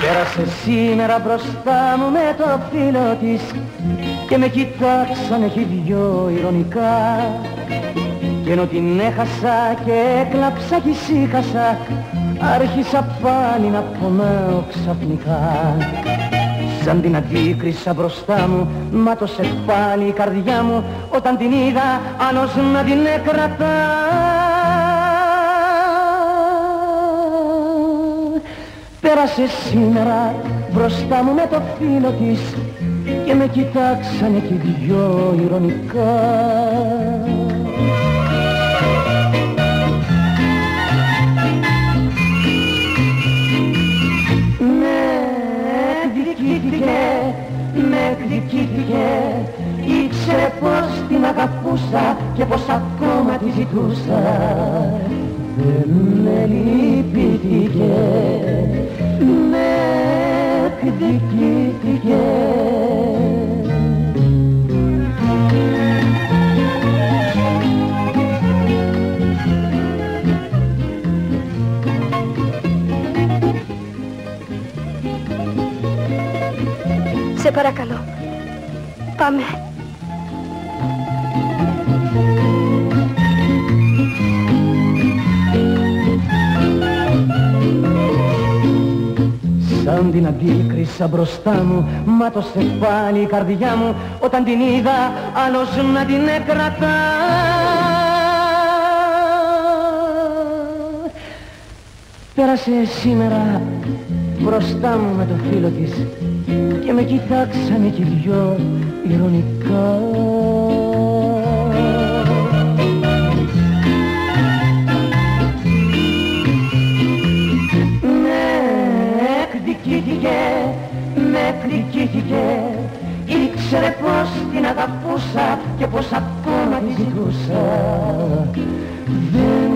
Πέρασε σήμερα μπροστά μου με το φίλο της και με κοιτάξανε και δυο ηρωνικά. Και ενώ την έχασα και έκλαψα και ησύχασα άρχισα πάλι να πονάω ξαφνικά. Σαν την αντίκρισα μπροστά μου μάτωσε πάλι η καρδιά μου όταν την είδα άλλος να την έκρατα Πέρασε σήμερα μπροστά μου με το φίλο της και με κοιτάξανε και δυο ηρωνικά. Εκδικήθηκε Ήξερε πως την αγαπούσα και πως ακόμα τη ζητούσα. Δεν με λυπήθηκε, Σε παρακαλώ. Πάμε. Σαν την αντίκρισα μπροστά μου Μάτωσε πάλι η καρδιά μου Όταν την είδα άλλος να την έκρατα Πέρασε σήμερα μπροστά μου με το φίλο της και με κοιτάξανε κι δυο ηρωνικά. Με εκδικήθηκε, με εκδικήθηκε. Ήξερε πως την αγαπούσα και πως ακόμα τη ζητούσα. Δεν με λυπήθηκε